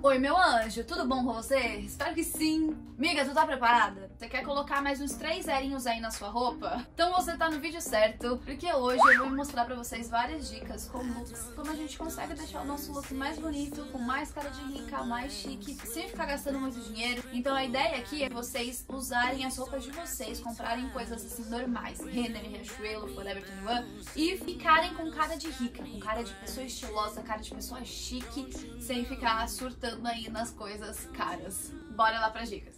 Oi, meu anjo, tudo bom com você? Espero que sim. Miga, tu tá preparada? Você quer colocar mais uns três zerinhos aí na sua roupa? Então você tá no vídeo certo, porque hoje eu vou mostrar pra vocês várias dicas com looks, como a gente consegue deixar o nosso look mais bonito, com mais cara de rica, mais chique, sem ficar gastando muito dinheiro. Então a ideia aqui é vocês usarem as roupas de vocês, comprarem coisas assim normais, Renner, Riachuelo, Forever 21, e ficarem com cara de rica, com cara de pessoa estilosa, cara de pessoa chique, sem ficar surtando aí nas coisas caras. Bora lá pras dicas.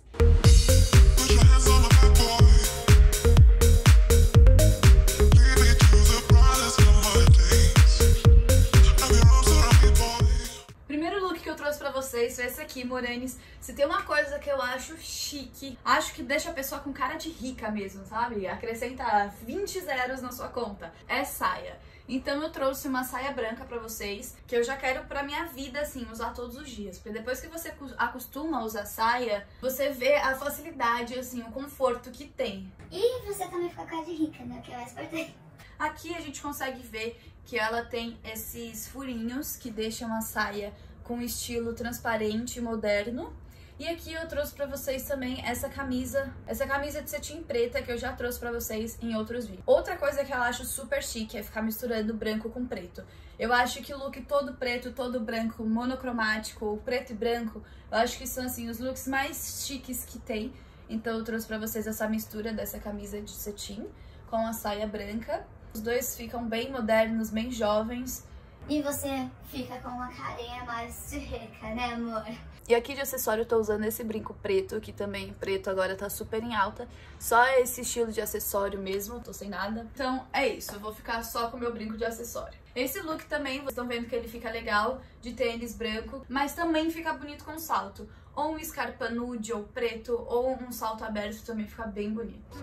Primeiro look que eu trouxe pra vocês foi esse aqui, Morenes. Se tem uma coisa que eu acho chique, acho que deixa a pessoa com cara de rica mesmo, sabe? Acrescenta 20 zeros na sua conta. É saia. Então eu trouxe uma saia branca pra vocês, que eu já quero pra minha vida, assim, usar todos os dias. Porque depois que você acostuma a usar saia, você vê a facilidade, assim, o conforto que tem. E você também fica com a de rica, né? Que é mais importante. Aqui a gente consegue ver que ela tem esses furinhos que deixam a saia com estilo transparente e moderno. E aqui eu trouxe pra vocês também essa camisa, essa camisa de cetim preta que eu já trouxe pra vocês em outros vídeos. Outra coisa que eu acho super chique é ficar misturando branco com preto. Eu acho que look todo preto, todo branco, monocromático, preto e branco, eu acho que são assim os looks mais chiques que tem. Então eu trouxe pra vocês essa mistura dessa camisa de cetim com a saia branca. Os dois ficam bem modernos, bem jovens. E você fica com uma carinha mais de rica, né amor? E aqui de acessório eu tô usando esse brinco preto, que também preto agora tá super em alta. Só esse estilo de acessório mesmo, tô sem nada. Então é isso, eu vou ficar só com o meu brinco de acessório. Esse look também, vocês estão vendo que ele fica legal, de tênis branco, mas também fica bonito com salto. Ou um scarpa nude ou preto, ou um salto aberto também fica bem bonito.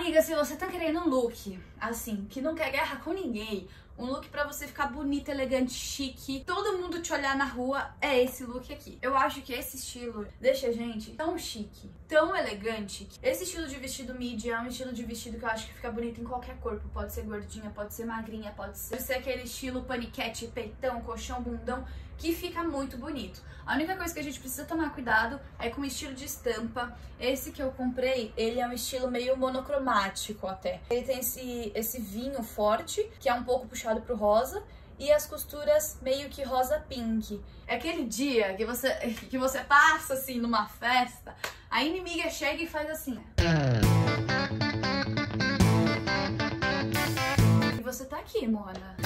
Amiga, se você tá querendo um look, assim, que não quer guerra com ninguém, um look pra você ficar bonita, elegante, chique, todo mundo te olhar na rua, é esse look aqui. Eu acho que esse estilo deixa a gente tão chique, tão elegante. Esse estilo de vestido midi é um estilo de vestido que eu acho que fica bonito em qualquer corpo. Pode ser gordinha, pode ser magrinha, pode ser, ser aquele estilo paniquete, peitão, colchão, bundão, que fica muito bonito. A única coisa que a gente precisa tomar cuidado é com o estilo de estampa. Esse que eu comprei, ele é um estilo meio monocromático até. Ele tem esse, esse vinho forte, que é um pouco puxado pro rosa, e as costuras meio que rosa pink. É aquele dia que você, que você passa assim numa festa, a inimiga chega e faz assim. E você tá aqui, Mona.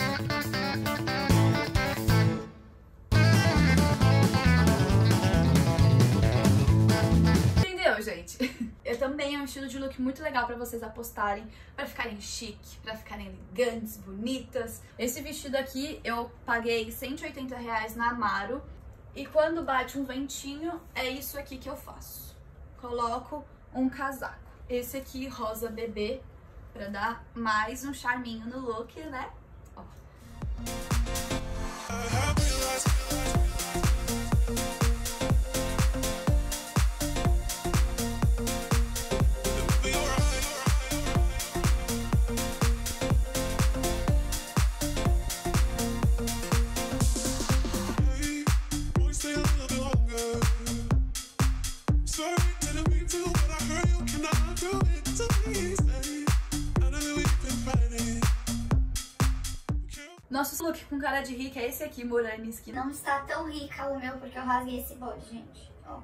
Gente. Eu também é um estilo de look muito legal pra vocês apostarem, pra ficarem chique, pra ficarem elegantes, bonitas. Esse vestido aqui eu paguei 180 reais na Amaro. E quando bate um ventinho, é isso aqui que eu faço. Coloco um casaco. Esse aqui, rosa bebê, pra dar mais um charminho no look, né? Ó. Nosso look com cara de rica é esse aqui, Moranis. Que não está tão rica o meu, porque eu rasguei esse bode, gente. Ó,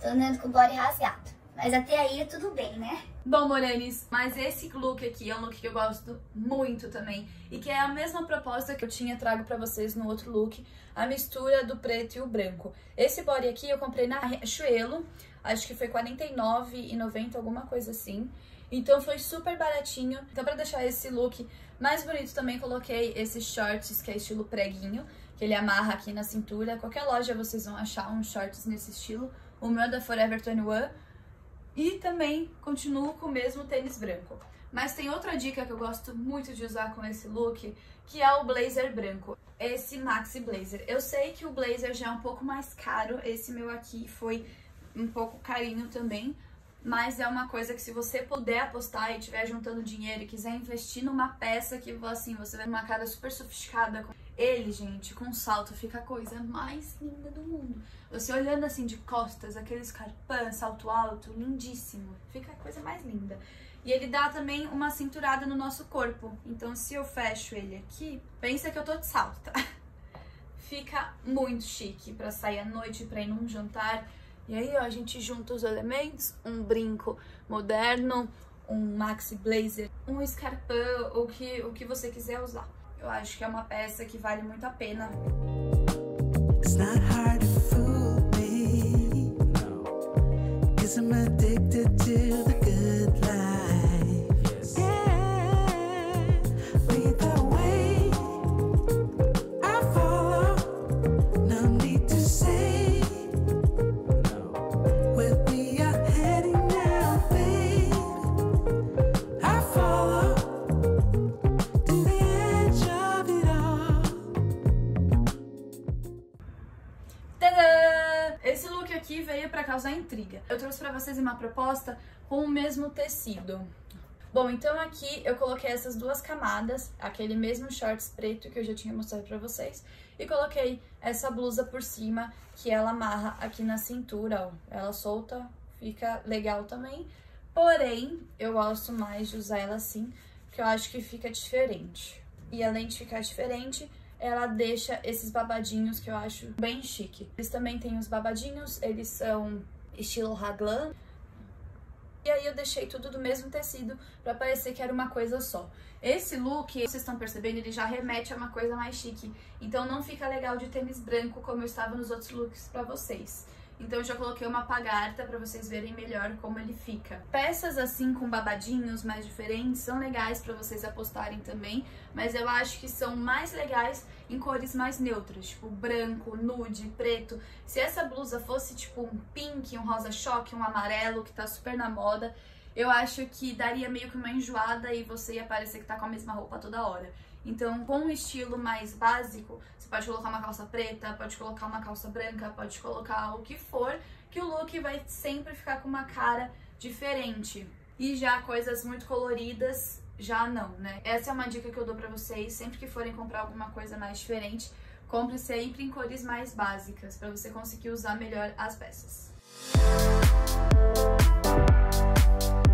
tô andando com o body rasgado. Mas até aí tudo bem, né? Bom, Moranis, mas esse look aqui é um look que eu gosto muito também. E que é a mesma proposta que eu tinha trago pra vocês no outro look. A mistura do preto e o branco. Esse body aqui eu comprei na Riachuelo. Acho que foi R$49,90, alguma coisa assim. Então foi super baratinho. Então pra deixar esse look mais bonito também coloquei esses shorts que é estilo preguinho, que ele amarra aqui na cintura. Qualquer loja vocês vão achar uns shorts nesse estilo. O meu é da Forever 21. E também continuo com o mesmo tênis branco. Mas tem outra dica que eu gosto muito de usar com esse look, que é o blazer branco. Esse maxi blazer. Eu sei que o blazer já é um pouco mais caro, esse meu aqui foi um pouco carinho também, mas é uma coisa que se você puder apostar e estiver juntando dinheiro e quiser investir numa peça que assim, você vai uma cara super sofisticada. Ele, gente, com salto fica a coisa mais linda do mundo. Você olhando assim de costas, aquele escarpão, salto alto, lindíssimo. Fica a coisa mais linda. E ele dá também uma cinturada no nosso corpo. Então se eu fecho ele aqui, pensa que eu tô de salto, tá? Fica muito chique pra sair à noite, pra ir num jantar e aí, ó, a gente junta os elementos, um brinco moderno, um maxi blazer, um escarpão, o que, o que você quiser usar. Eu acho que é uma peça que vale muito a pena. It's not hard to fool me. Cause I'm addicted to the causar intriga. Eu trouxe pra vocês uma proposta com o mesmo tecido. Bom, então aqui eu coloquei essas duas camadas, aquele mesmo shorts preto que eu já tinha mostrado pra vocês, e coloquei essa blusa por cima, que ela amarra aqui na cintura, ó. Ela solta, fica legal também. Porém, eu gosto mais de usar ela assim, porque eu acho que fica diferente. E além de ficar diferente, ela deixa esses babadinhos que eu acho bem chique. Eles também têm os babadinhos, eles são estilo raglan. E aí eu deixei tudo do mesmo tecido pra parecer que era uma coisa só. Esse look, vocês estão percebendo, ele já remete a uma coisa mais chique. Então não fica legal de tênis branco como eu estava nos outros looks pra vocês. Então eu já coloquei uma pagarta pra vocês verem melhor como ele fica. Peças assim com babadinhos mais diferentes são legais pra vocês apostarem também, mas eu acho que são mais legais em cores mais neutras, tipo branco, nude, preto. Se essa blusa fosse tipo um pink, um rosa choque, um amarelo, que tá super na moda, eu acho que daria meio que uma enjoada e você ia parecer que tá com a mesma roupa toda hora. Então, com um estilo mais básico, você pode colocar uma calça preta, pode colocar uma calça branca, pode colocar o que for, que o look vai sempre ficar com uma cara diferente. E já coisas muito coloridas, já não, né? Essa é uma dica que eu dou pra vocês, sempre que forem comprar alguma coisa mais diferente, compre sempre em cores mais básicas, pra você conseguir usar melhor as peças. you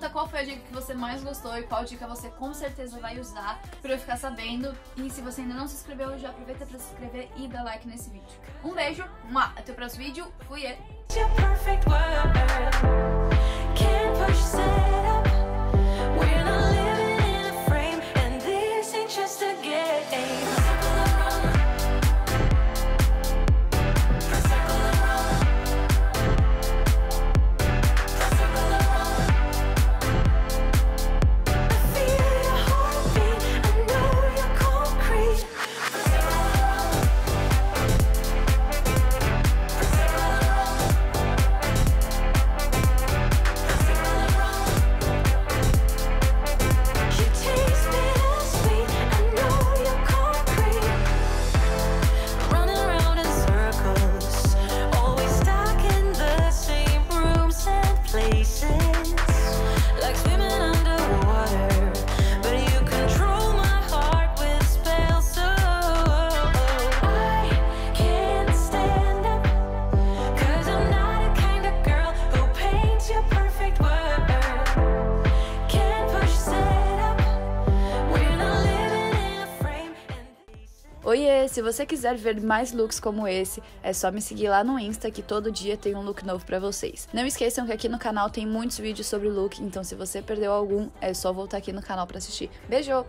conta qual foi a dica que você mais gostou e qual dica você com certeza vai usar pra eu ficar sabendo. E se você ainda não se inscreveu, já aproveita pra se inscrever e dar like nesse vídeo. Um beijo, mua, até o próximo vídeo, fui! é. Se você quiser ver mais looks como esse, é só me seguir lá no Insta que todo dia tem um look novo pra vocês. Não esqueçam que aqui no canal tem muitos vídeos sobre look, então se você perdeu algum, é só voltar aqui no canal pra assistir. Beijo!